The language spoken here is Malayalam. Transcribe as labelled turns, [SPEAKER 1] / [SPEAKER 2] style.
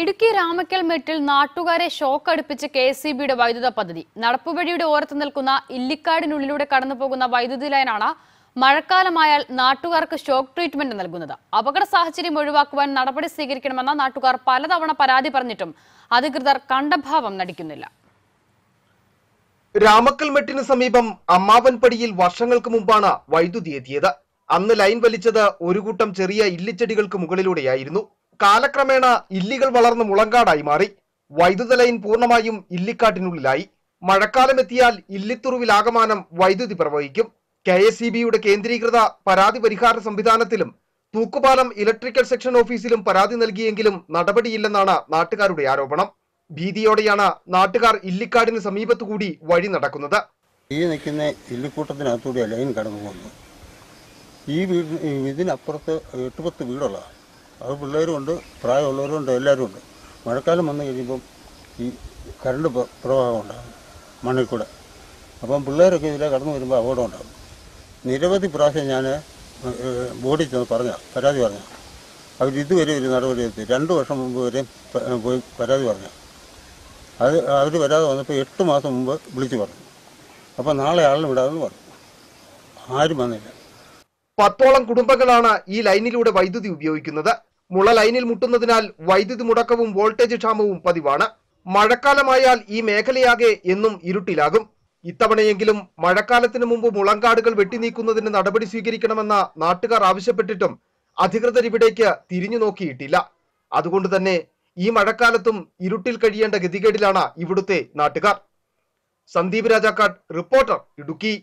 [SPEAKER 1] ഇടുക്കി രാമക്കൽ മെട്ടിൽ നാട്ടുകാരെ ഷോക്ക് അടുപ്പിച്ച് കെ എസ് സി ബിയുടെ വൈദ്യുത പദ്ധതി. നടപ്പുവഴിയുടെ ഓരത്ത് നിൽക്കുന്ന ഇല്ലിക്കാടിനുള്ളിലൂടെ കടന്നുപോകുന്ന വൈദ്യുതി ലൈനാണ് മഴക്കാലമായാൽ നാട്ടുകാർക്ക് ഷോക്ക് ട്രീറ്റ്മെന്റ് നൽകുന്നത്. അപകട സാഹചര്യം ഒഴിവാക്കുവാൻ നടപടി സ്വീകരിക്കണമെന്ന നാട്ടുകാർ പലതവണ പരാതി പറഞ്ഞിട്ടും അധികൃതർ കണ്ടഭാവം നടിക്കുന്നില്ല.
[SPEAKER 2] രാമക്കൽ മെട്ടിന് സമീപം അമ്മാവൻപടിയിൽ വർഷങ്ങൾക്ക് മുമ്പാണ് വൈദ്യുതി എത്തിയത്. അന്ന് ലൈൻ വലിച്ചത് ഒരു കൂട്ടം ചെറിയ ഇല്ലിച്ചെടികൾക്ക് മുകളിലൂടെയായിരുന്നു. കാലക്രമേണ ഇല്ലികൾ വളർന്ന് മുളങ്കാടായി മാറി. വൈദ്യുത ലൈൻ പൂർണമായും ഇല്ലിക്കാട്ടിനുള്ളിലായി. മഴക്കാലം എത്തിയാൽ ഇല്ലിത്തുറുവിലാകമാനം വൈദ്യുതി പ്രവഹിക്കും. കെ എസ് സി ബിയുടെ കേന്ദ്രീകൃത പരാതി പരിഹാര സംവിധാനത്തിലും തൂക്കുപാലം ഇലക്ട്രിക്കൽ സെക്ഷൻ ഓഫീസിലും പരാതി നൽകിയെങ്കിലും നടപടിയില്ലെന്നാണ് നാട്ടുകാരുടെ ആരോപണം. ഭീതിയോടെയാണ് നാട്ടുകാർ ഇല്ലിക്കാടിന് സമീപത്തുകൂടി വഴി നടക്കുന്നത്.
[SPEAKER 3] ഈ നിൽക്കുന്ന ഇല്ലിക്കൂട്ടത്തിനകത്തൂടെ ലൈൻ കടന്നു പോകുന്നു ഈ വീട് ഇതിനപ്പുറത്ത് എട്ടുപത്ത് വീടുള്ളതാണ്. അത് പിള്ളേരുമുണ്ട് പ്രായമുള്ളവരുമുണ്ട് എല്ലാവരും ഉണ്ട് മഴക്കാലം വന്നു കഴിയുമ്പം ഈ കറണ്ട് പ്രവാഹം ഉണ്ടാകും മണ്ണിൽ കൂടെ. അപ്പം പിള്ളേരൊക്കെ ഇതിലെ കടന്നു വരുമ്പോൾ അപകടം ഉണ്ടാകും. നിരവധി പ്രാവശ്യം ഞാൻ ബോർഡിൽ ചെന്ന് പറഞ്ഞ പരാതി പറഞ്ഞു. അവർ ഇതുവരെ ഒരു നടപടി എടുത്തു രണ്ട് വർഷം മുമ്പ് വരെ പോയി പരാതി പറഞ്ഞു. അത് അവർ വരാതെ വന്നപ്പോൾ എട്ട് മാസം മുമ്പ് വിളിച്ചു പറഞ്ഞു. അപ്പോൾ നാളെ ആളിനെ വിടാമെന്ന് പറഞ്ഞു. ആരും വന്നില്ല.
[SPEAKER 2] പത്തോളം കുടുംബങ്ങളാണ് ഈ ലൈനിലൂടെ വൈദ്യുതി ഉപയോഗിക്കുന്നത്. മുള ലൈനിൽ മുട്ടുന്നതിനാൽ വൈദ്യുതി മുടക്കവും വോൾട്ടേജ് ക്ഷാമവും പതിവാണ്. മഴക്കാലമായാൽ ഈ മേഖലയാകെ എന്നും ഇരുട്ടിലാകും. ഇത്തവണയെങ്കിലും മഴക്കാലത്തിന് മുമ്പ് മുളങ്കാടുകൾ വെട്ടിനീക്കുന്നതിന് നടപടി സ്വീകരിക്കണമെന്ന നാട്ടുകാർ ആവശ്യപ്പെട്ടിട്ടും അധികൃതർ ഇവിടേക്ക് തിരിഞ്ഞു നോക്കിയിട്ടില്ല. അതുകൊണ്ട് തന്നെ ഈ മഴക്കാലത്തും ഇരുട്ടിൽ കഴിയേണ്ട ഗതികേടിലാണ് ഇവിടുത്തെ നാട്ടുകാർ. സന്ദീപ് രാജാക്കാട് റിപ്പോർട്ടർ ഇടുക്കി.